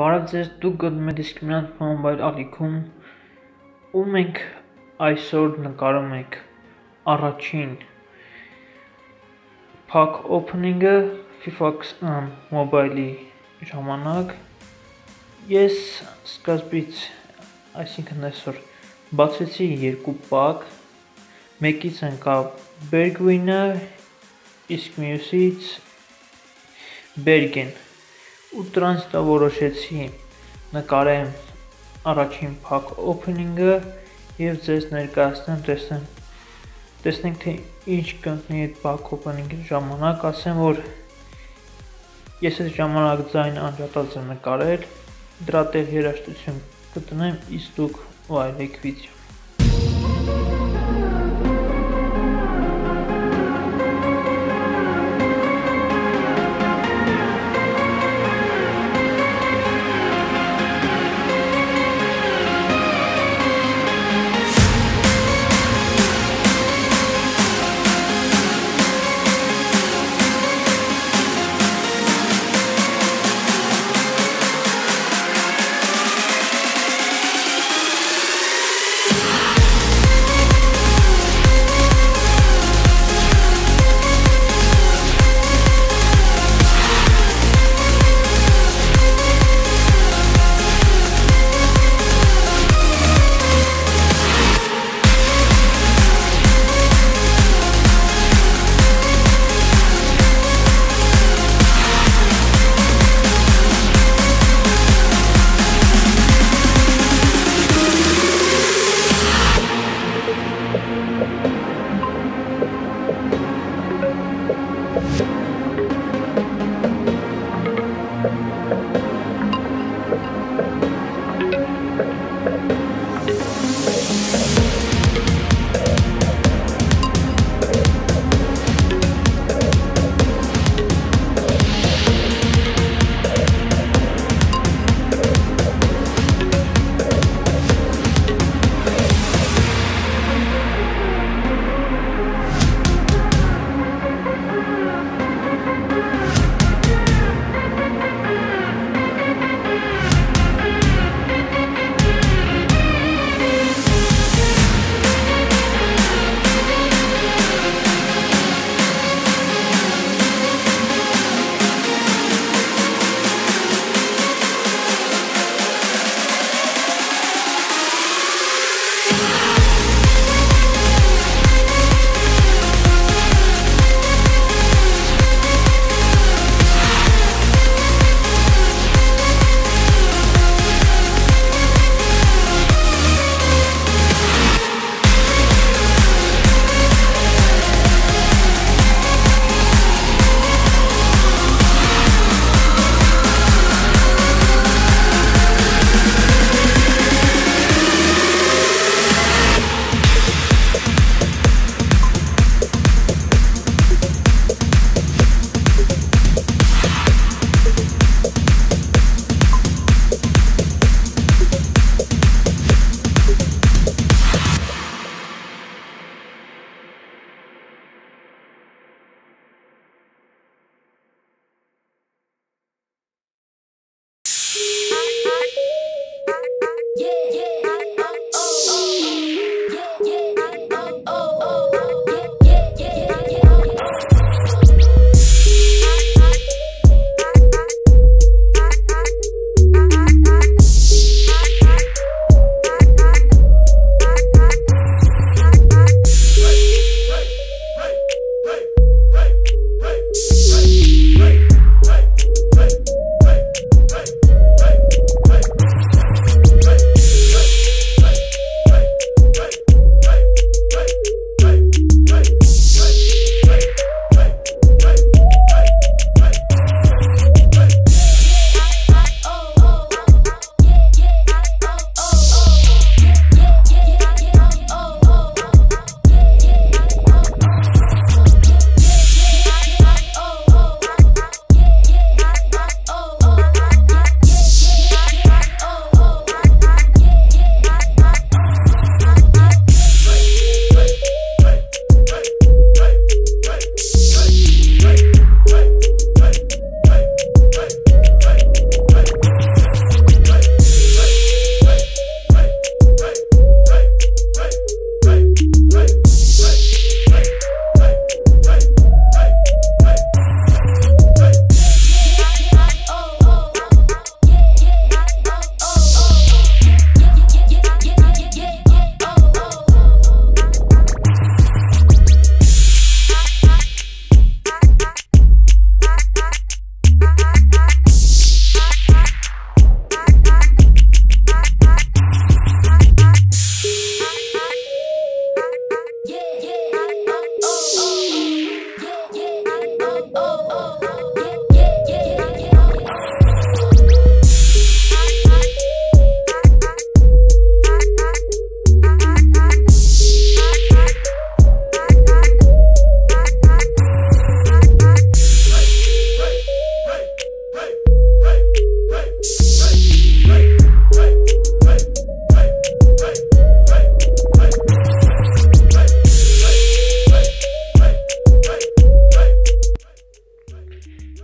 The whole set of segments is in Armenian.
Բարև ձեզ, դուք գտնում եք Discriminant Mobile ալիքում ու մենք այսօր նկարում ենք առաջին pack opening-ը FIFA Mobile-ի ժամանակ ես սկզբից, այսինքն այսօր բացեցի երկու pack մեկից ընկավ Bergwin-ը, իսկ մյուսից Bergen ու դրանց հետո որոշեցի նկարեմ առաջին pack opening-ը եւ ձեզ ներկայացնեմ, տեսնեմ տեսնենք թե ինչ կընկնի այդ pack opening-ի ժամանակ, ասեմ որ ես այդ ժամանակ ձայն անջատած եմ նկարել, դրա տեղ երաժշտություն կտնեմ, իսկ դուք վայելեք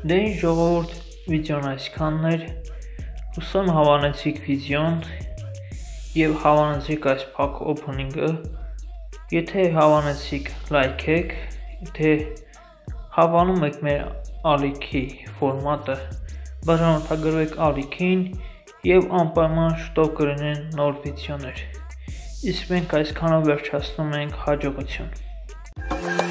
վիդեո ժողովուրդ վիդեոն այսքանն էր։ Հուսամ հավանեցիք վիդեոն եւ հավանեցիք այս փակ օփենինգը։ Եթե հավանեցիք, լայքեք, եթե հավանում եք մեր ալիքի ֆորմատը, բաժանորդագրվեք ալիքին եւ անպայման շտով կլինեն նոր վիդեոներ։ Իսկ մենք այսքանով վերջացնում ենք հաջողություն։